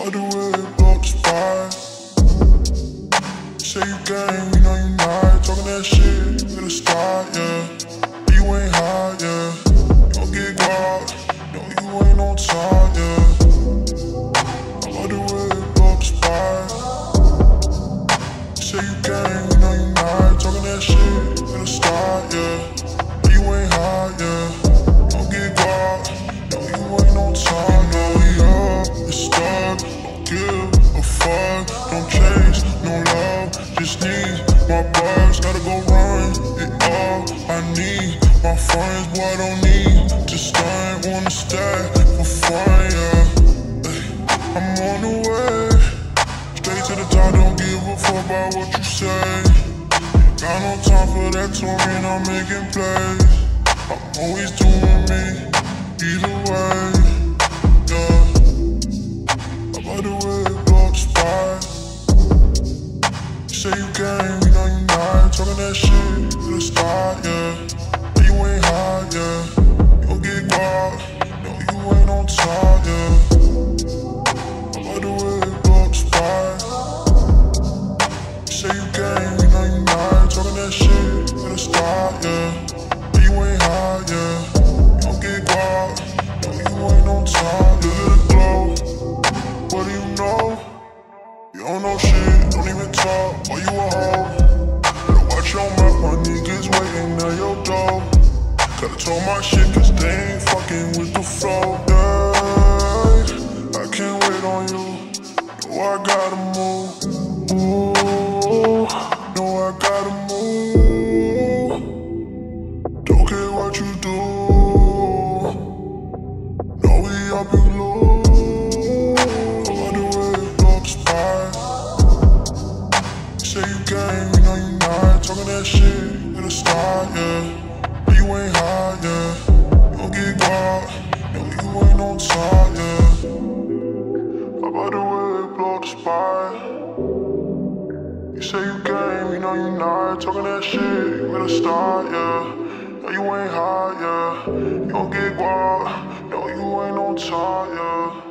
Blow up. Say you gang, we know you not. Talking that shit, we gotta start, yeah. You ain't hot, yeah. Fuck, don't chase no love, just need my buzz. Gotta go run it all. I need my friends, boy, I don't need to stunt. Wanna stack for fun, yeah. I'm on the way, straight to the top. Don't give a fuck about what you say. Got no time for that touring, I'm making plays. I'm always doing me, either way, Say you gang, we know you not. Talking that shit to the start, yeah. Gotta my shit, cause they ain't fucking with the flow. Yeah, I can't wait on you. Know I gotta move. You say you gang, we know you not. Talking that shit, you gotta start, yeah. No, you ain't hot, yeah. You don't get guap, no, you ain't on top, yeah.